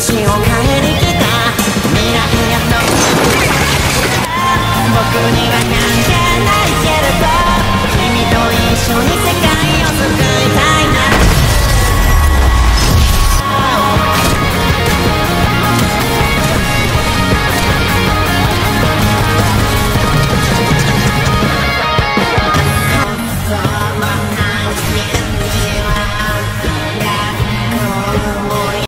石を変えに来た。未来へと僕には